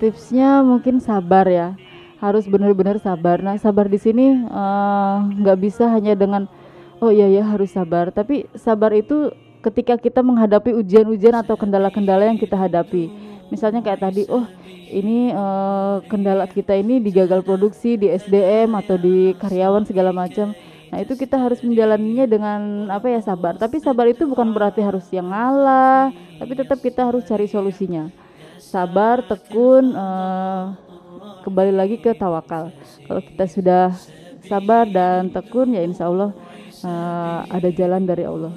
tipsnya mungkin sabar ya. Harus benar-benar sabar. Nah sabar di sini eh, nggak uh, bisa hanya dengan oh iya ya harus sabar. Tapi sabar itu ketika kita menghadapi ujian-ujian atau kendala-kendala yang kita hadapi. Misalnya kayak tadi oh ini uh, kendala kita ini di gagal produksi di SDM atau di karyawan segala macam. Nah itu kita harus menjalaninya dengan apa ya sabar. Tapi sabar itu bukan berarti harus yang ngalah tapi tetap kita harus cari solusinya sabar tekun uh, kembali lagi ke tawakal. Kalau kita sudah sabar dan tekun ya insya Allah uh, ada jalan dari Allah